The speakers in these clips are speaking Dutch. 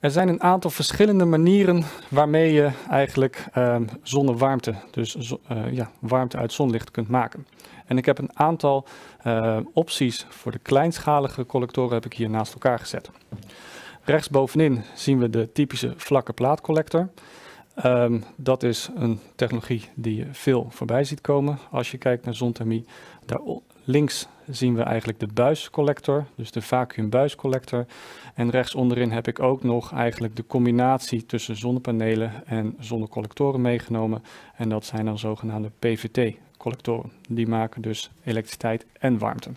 Er zijn een aantal verschillende manieren waarmee je eigenlijk um, zonnewarmte, dus uh, ja, warmte uit zonlicht kunt maken. En ik heb een aantal uh, opties voor de kleinschalige collectoren heb ik hier naast elkaar gezet. Rechtsbovenin zien we de typische vlakke plaatcollector. Um, dat is een technologie die je veel voorbij ziet komen als je kijkt naar zonthermie. Daar links zien we eigenlijk de buiscollector, dus de vacuümbuiscollector. En rechts onderin heb ik ook nog eigenlijk de combinatie tussen zonnepanelen en zonnecollectoren meegenomen. En dat zijn dan zogenaamde PVT-collectoren. Die maken dus elektriciteit en warmte.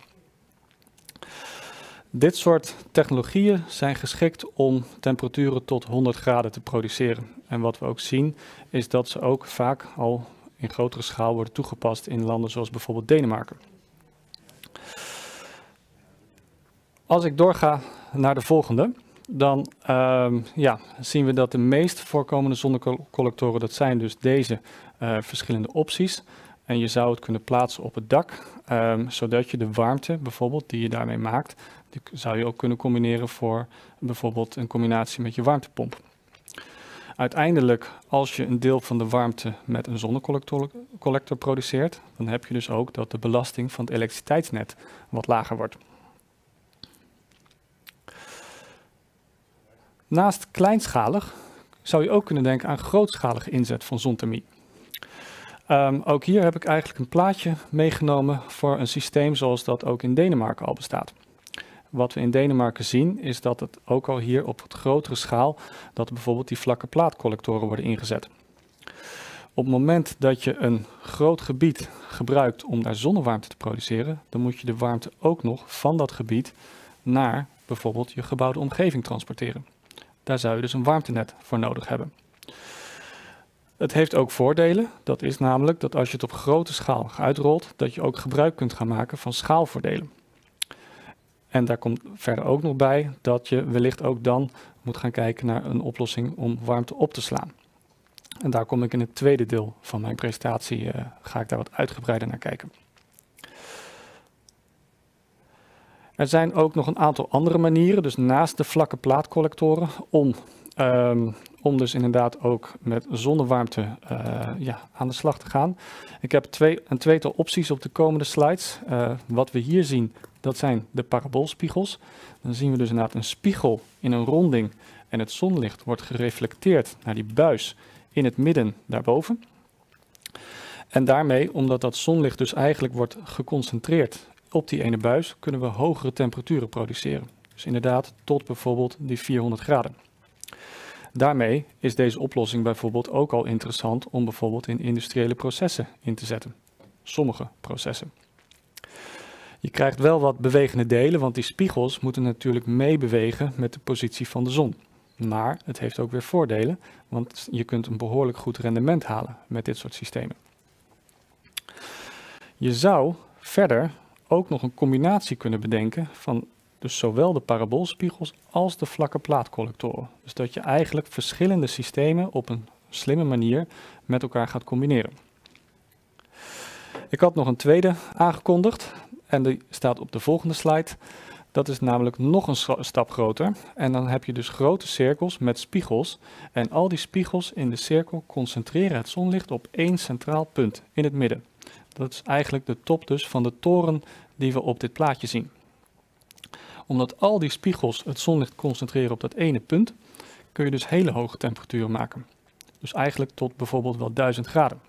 Dit soort technologieën zijn geschikt om temperaturen tot 100 graden te produceren. En wat we ook zien is dat ze ook vaak al in grotere schaal worden toegepast in landen zoals bijvoorbeeld Denemarken. Als ik doorga naar de volgende, dan uh, ja, zien we dat de meest voorkomende zonnecollectoren, dat zijn dus deze uh, verschillende opties. En je zou het kunnen plaatsen op het dak, um, zodat je de warmte bijvoorbeeld die je daarmee maakt, zou je ook kunnen combineren voor bijvoorbeeld een combinatie met je warmtepomp. Uiteindelijk, als je een deel van de warmte met een zonnecollector produceert, dan heb je dus ook dat de belasting van het elektriciteitsnet wat lager wordt. Naast kleinschalig zou je ook kunnen denken aan grootschalige inzet van zonthermie. Um, ook hier heb ik eigenlijk een plaatje meegenomen voor een systeem zoals dat ook in Denemarken al bestaat. Wat we in Denemarken zien is dat het ook al hier op grotere schaal, dat bijvoorbeeld die vlakke plaatcollectoren worden ingezet. Op het moment dat je een groot gebied gebruikt om daar zonnewarmte te produceren, dan moet je de warmte ook nog van dat gebied naar bijvoorbeeld je gebouwde omgeving transporteren. Daar zou je dus een warmtenet voor nodig hebben. Het heeft ook voordelen. Dat is namelijk dat als je het op grote schaal uitrolt, dat je ook gebruik kunt gaan maken van schaalvoordelen. En daar komt verder ook nog bij dat je wellicht ook dan moet gaan kijken naar een oplossing om warmte op te slaan. En daar kom ik in het tweede deel van mijn presentatie, uh, ga ik daar wat uitgebreider naar kijken. Er zijn ook nog een aantal andere manieren, dus naast de vlakke plaatcollectoren, om, um, om dus inderdaad ook met zonnewarmte uh, ja, aan de slag te gaan. Ik heb twee, een tweetal opties op de komende slides. Uh, wat we hier zien, dat zijn de paraboolspiegels. Dan zien we dus inderdaad een spiegel in een ronding en het zonlicht wordt gereflecteerd naar die buis in het midden daarboven. En daarmee, omdat dat zonlicht dus eigenlijk wordt geconcentreerd op die ene buis kunnen we hogere temperaturen produceren. Dus inderdaad tot bijvoorbeeld die 400 graden. Daarmee is deze oplossing bijvoorbeeld ook al interessant om bijvoorbeeld in industriële processen in te zetten. Sommige processen. Je krijgt wel wat bewegende delen, want die spiegels moeten natuurlijk meebewegen met de positie van de zon. Maar het heeft ook weer voordelen, want je kunt een behoorlijk goed rendement halen met dit soort systemen. Je zou verder ook nog een combinatie kunnen bedenken van dus zowel de paraboolspiegels als de vlakke plaatcollectoren. Dus dat je eigenlijk verschillende systemen op een slimme manier met elkaar gaat combineren. Ik had nog een tweede aangekondigd en die staat op de volgende slide. Dat is namelijk nog een stap groter. En dan heb je dus grote cirkels met spiegels. En al die spiegels in de cirkel concentreren het zonlicht op één centraal punt in het midden. Dat is eigenlijk de top dus van de toren die we op dit plaatje zien. Omdat al die spiegels het zonlicht concentreren op dat ene punt, kun je dus hele hoge temperaturen maken. Dus eigenlijk tot bijvoorbeeld wel 1000 graden.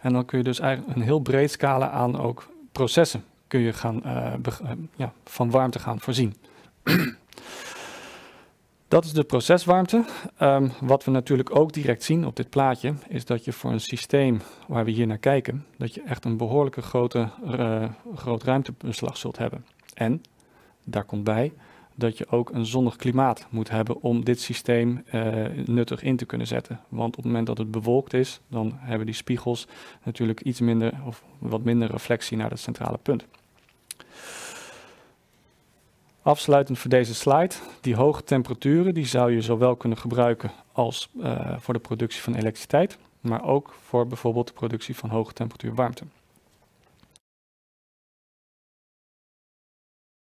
En dan kun je dus eigenlijk een heel breed scala aan ook processen kun je gaan, uh, ja, van warmte gaan voorzien. Dat is de proceswarmte. Um, wat we natuurlijk ook direct zien op dit plaatje, is dat je voor een systeem waar we hier naar kijken, dat je echt een behoorlijke grote uh, groot ruimtebeslag zult hebben. En daar komt bij dat je ook een zonnig klimaat moet hebben om dit systeem uh, nuttig in te kunnen zetten. Want op het moment dat het bewolkt is, dan hebben die spiegels natuurlijk iets minder of wat minder reflectie naar het centrale punt. Afsluitend voor deze slide, die hoge temperaturen die zou je zowel kunnen gebruiken als uh, voor de productie van elektriciteit, maar ook voor bijvoorbeeld de productie van hoge temperatuur warmte.